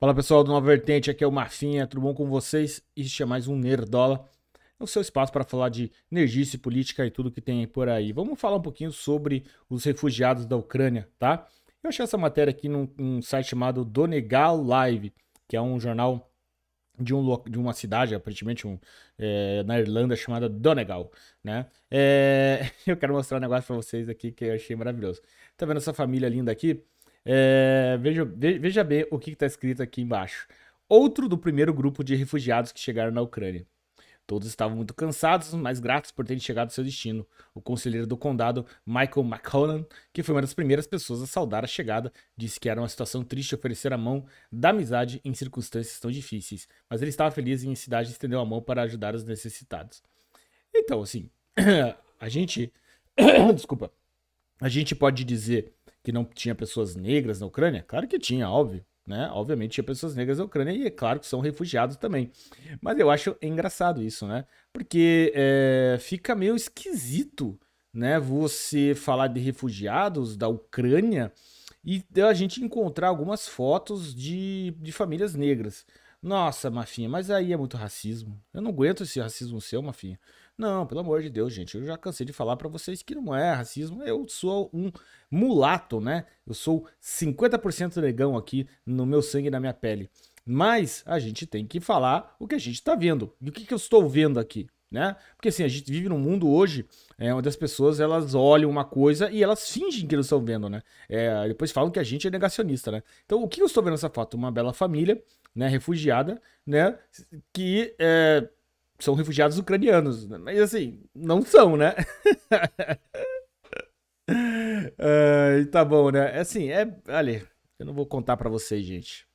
Fala pessoal do Nova Vertente, aqui é o Marfinha, tudo bom com vocês? Este é mais um Nerdola, é o seu espaço para falar de energia e política e tudo que tem por aí. Vamos falar um pouquinho sobre os refugiados da Ucrânia, tá? Eu achei essa matéria aqui num, num site chamado Donegal Live, que é um jornal de, um, de uma cidade, aparentemente um, é, na Irlanda, chamada Donegal, né? É, eu quero mostrar um negócio para vocês aqui que eu achei maravilhoso. Tá vendo essa família linda aqui? É, veja, veja bem o que está escrito aqui embaixo. Outro do primeiro grupo de refugiados que chegaram na Ucrânia. Todos estavam muito cansados, mas gratos por terem chegado ao seu destino. O conselheiro do condado, Michael McConan, que foi uma das primeiras pessoas a saudar a chegada, disse que era uma situação triste oferecer a mão da amizade em circunstâncias tão difíceis, mas ele estava feliz em a cidade estendeu a mão para ajudar os necessitados. Então, assim, a gente. Desculpa. A gente pode dizer que não tinha pessoas negras na Ucrânia? Claro que tinha, óbvio né? Obviamente tinha pessoas negras na Ucrânia e é claro que são refugiados também. Mas eu acho engraçado isso, né? Porque é, fica meio esquisito, né? Você falar de refugiados da Ucrânia e a gente encontrar algumas fotos de, de famílias negras. Nossa, Mafinha, mas aí é muito racismo. Eu não aguento esse racismo seu, Mafinha. Não, pelo amor de Deus, gente. Eu já cansei de falar para vocês que não é racismo. Eu sou um mulato, né? Eu sou 50% negão aqui no meu sangue e na minha pele. Mas a gente tem que falar o que a gente tá vendo. E o que, que eu estou vendo aqui? Né? Porque assim, a gente vive num mundo hoje é, onde as pessoas elas olham uma coisa e elas fingem que não estão vendo, né? É, depois falam que a gente é negacionista, né? Então, o que eu estou vendo nessa foto? Uma bela família, né, refugiada, né, que é, são refugiados ucranianos. Né? Mas assim, não são, né? uh, tá bom, né? É assim, é. Olha, eu não vou contar para vocês, gente.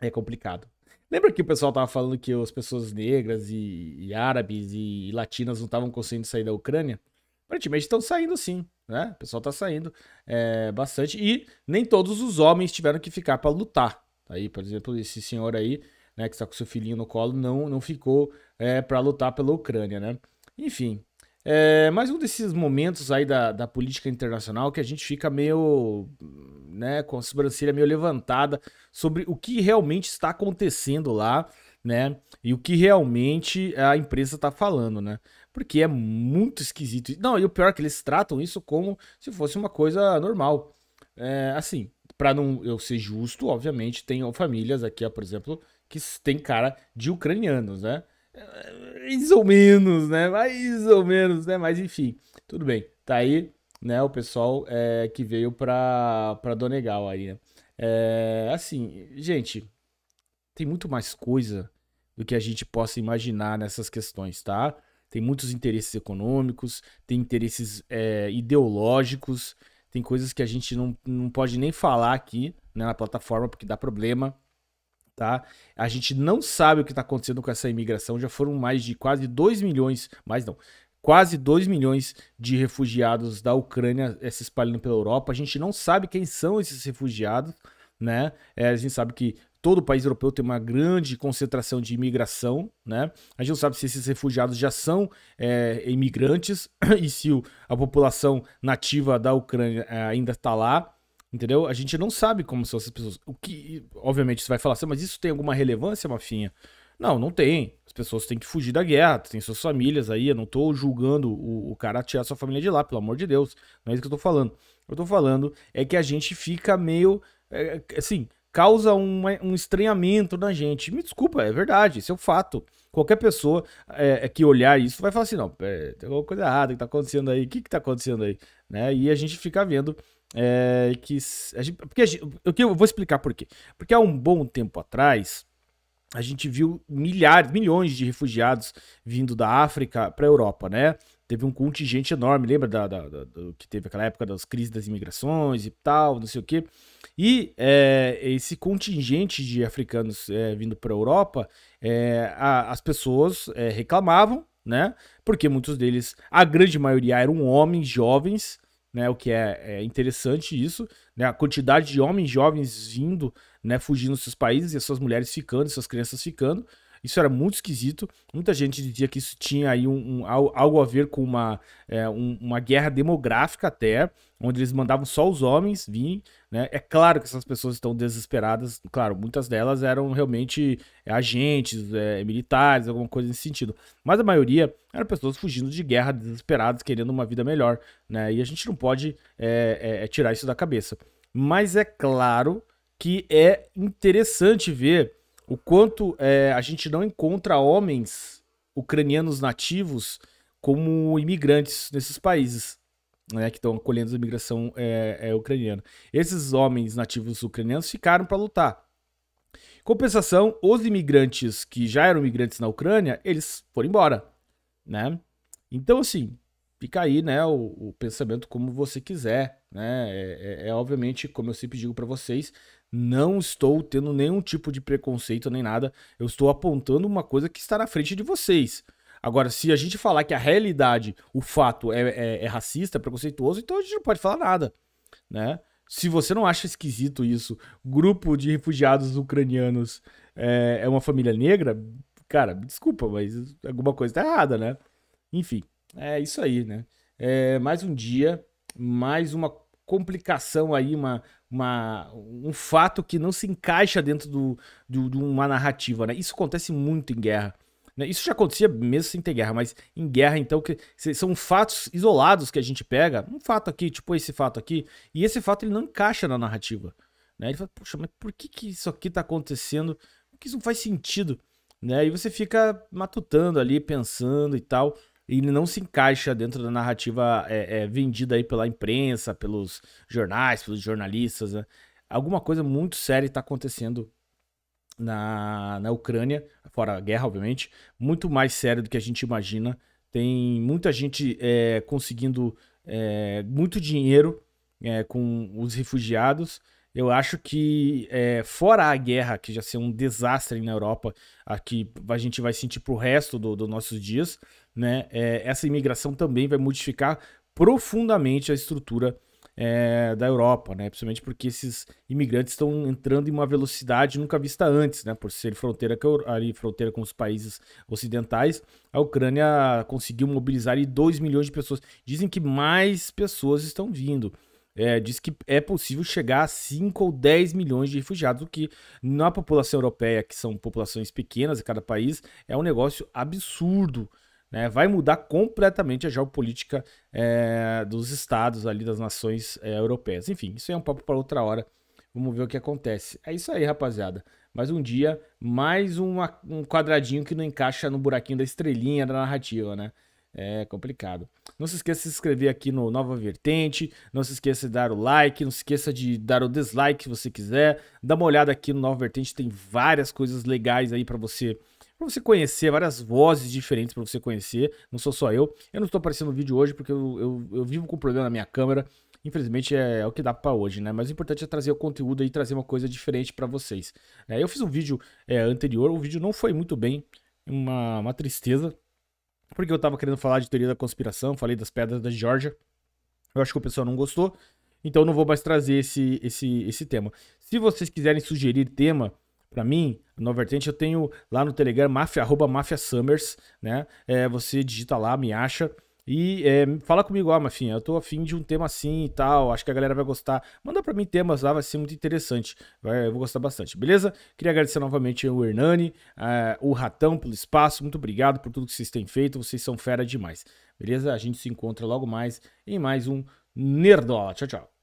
É complicado. Lembra que o pessoal tava falando que as pessoas negras e, e árabes e, e, latinas não estavam conseguindo sair da Ucrânia? Aparentemente estão saindo sim, né? O pessoal tá saindo é, bastante. E nem todos os homens tiveram que ficar para lutar. Aí, por exemplo, esse senhor aí né, que está com seu filhinho no colo, não, não ficou é, para lutar pela Ucrânia, né? Enfim, é mais um desses momentos aí da, da política internacional que a gente fica meio, né, com a sobrancelha meio levantada sobre o que realmente está acontecendo lá, né? E o que realmente a empresa está falando, né? Porque é muito esquisito. Não, e o pior é que eles tratam isso como se fosse uma coisa normal. É, assim, para não eu ser justo, obviamente, tem famílias aqui, ó, por exemplo, que tem cara de ucranianos, né? Mais ou menos, né? Mais ou menos, né? Mas enfim, tudo bem. Tá aí, né? O pessoal é, que veio pra, pra Donegal aí, né? É, assim, gente, tem muito mais coisa do que a gente possa imaginar nessas questões, tá? Tem muitos interesses econômicos, tem interesses é, ideológicos, tem coisas que a gente não, não pode nem falar aqui né, na plataforma porque dá problema tá? A gente não sabe o que está acontecendo com essa imigração, já foram mais de quase 2 milhões, mais não, quase 2 milhões de refugiados da Ucrânia eh, se espalhando pela Europa. A gente não sabe quem são esses refugiados, né? É, a gente sabe que todo o país europeu tem uma grande concentração de imigração, né? A gente não sabe se esses refugiados já são é, imigrantes e se o, a população nativa da Ucrânia é, ainda está lá. Entendeu? A gente não sabe como são essas pessoas. O que, obviamente, você vai falar assim, mas isso tem alguma relevância, Mafinha? Não, não tem. As pessoas têm que fugir da guerra, tem suas famílias aí. Eu não tô julgando o, o cara tirar sua família de lá, pelo amor de Deus. Não é isso que eu tô falando. Eu tô falando é que a gente fica meio. É, assim, causa um, um estranhamento na gente. Me desculpa, é verdade, isso é um fato. Qualquer pessoa é, é que olhar isso vai falar assim: não, é, tem alguma coisa errada que tá acontecendo aí, o que que tá acontecendo aí? Né? E a gente fica vendo é, que a gente, porque a gente, eu, vou explicar por quê. Porque há um bom tempo atrás a gente viu milhares, milhões de refugiados vindo da África para a Europa, né? Teve um contingente enorme, lembra da, da, da, do que teve aquela época das crises das imigrações e tal, não sei o quê. E é, esse contingente de africanos é, vindo para a Europa, é, a, as pessoas é, reclamavam, né? Porque muitos deles, a grande maioria eram homens jovens, né? O que é, é interessante isso, né? A quantidade de homens jovens vindo, né? Fugindo dos seus países e as suas mulheres ficando, suas crianças ficando. Isso era muito esquisito. Muita gente dizia que isso tinha aí um, um algo a ver com uma, é, um, uma guerra demográfica até, onde eles mandavam só os homens virem. Né? É claro que essas pessoas estão desesperadas. Claro, muitas delas eram realmente é, agentes, é, militares, alguma coisa nesse sentido. Mas a maioria eram pessoas fugindo de guerra, desesperadas, querendo uma vida melhor. Né? E a gente não pode é, é, é tirar isso da cabeça. Mas é claro que é interessante ver o quanto é, a gente não encontra homens ucranianos nativos como imigrantes nesses países. Né, que estão acolhendo a imigração é, é, ucraniana. Esses homens nativos ucranianos ficaram para lutar. Compensação, os imigrantes que já eram imigrantes na Ucrânia, eles foram embora, né? Então, assim, fica aí, né, o, o pensamento como você quiser, né? É, é, é obviamente, como eu sempre digo para vocês, não estou tendo nenhum tipo de preconceito nem nada. Eu estou apontando uma coisa que está na frente de vocês. Agora, se a gente falar que a realidade, o fato é, é, é racista, é preconceituoso, então a gente não pode falar nada, né? Se você não acha esquisito isso, grupo de refugiados ucranianos é, é uma família negra, cara, desculpa, mas alguma coisa tá errada, né? Enfim, é isso aí, né? É mais um dia, mais uma complicação aí, uma, uma, um fato que não se encaixa dentro do, do, de uma narrativa, né? Isso acontece muito em guerra. Né? Isso já acontecia mesmo sem ter guerra, mas em guerra, então, que são fatos isolados que a gente pega, um fato aqui, tipo esse fato aqui, e esse fato ele não encaixa na narrativa. Né? Ele fala, poxa, mas por que, que isso aqui tá acontecendo? Porque isso não faz sentido. Né? E você fica matutando ali, pensando e tal ele não se encaixa dentro da narrativa é, é, vendida aí pela imprensa, pelos jornais, pelos jornalistas. Né? Alguma coisa muito séria está acontecendo na, na Ucrânia, fora a guerra, obviamente, muito mais séria do que a gente imagina. Tem muita gente é, conseguindo é, muito dinheiro é, com os refugiados. Eu acho que, é, fora a guerra, que já ser um desastre na Europa, aqui a gente vai sentir pro resto dos do nossos dias, né, é, essa imigração também vai modificar profundamente a estrutura é, da Europa, né? Principalmente porque esses imigrantes estão entrando em uma velocidade nunca vista antes, né? Por ser fronteira com, ali, fronteira com os países ocidentais, a Ucrânia conseguiu mobilizar 2 milhões de pessoas. Dizem que mais pessoas estão vindo. É, diz que é possível chegar a 5 ou 10 milhões de refugiados, o que na população europeia, que são populações pequenas em cada país, é um negócio absurdo. Né? Vai mudar completamente a geopolítica é, dos estados ali, das nações é, europeias. Enfim, isso é um papo para outra hora. Vamos ver o que acontece. É isso aí, rapaziada. Mais um dia, mais uma, um quadradinho que não encaixa no buraquinho da estrelinha da narrativa, né? É complicado. Não se esqueça de se inscrever aqui no Nova Vertente. Não se esqueça de dar o like. Não se esqueça de dar o dislike se você quiser. Dá uma olhada aqui no Nova Vertente. Tem várias coisas legais aí para você para você conhecer, várias vozes diferentes para você conhecer. Não sou só eu. Eu não estou aparecendo no vídeo hoje porque eu, eu, eu vivo com um problema na minha câmera. Infelizmente é, é o que dá para hoje, né? Mas o importante é trazer o conteúdo e trazer uma coisa diferente para vocês. É, eu fiz um vídeo é, anterior, o vídeo não foi muito bem, uma, uma tristeza, porque eu estava querendo falar de teoria da conspiração, falei das pedras da Georgia. Eu acho que o pessoal não gostou, então não vou mais trazer esse, esse, esse tema. Se vocês quiserem sugerir tema, para mim, no Vertente, eu tenho lá no Telegram, mafia, arroba Mafia Summers, né? É, você digita lá, me acha. E é, fala comigo, ó, Mafinha, eu tô afim de um tema assim e tal, acho que a galera vai gostar. Manda para mim temas lá, vai ser muito interessante. Vai, eu vou gostar bastante, beleza? Queria agradecer novamente o Hernani, uh, o Ratão pelo espaço, muito obrigado por tudo que vocês têm feito, vocês são fera demais. Beleza? A gente se encontra logo mais em mais um Nerdola. Tchau, tchau.